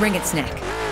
Wring its neck.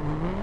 Mm-hmm.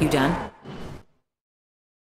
You done?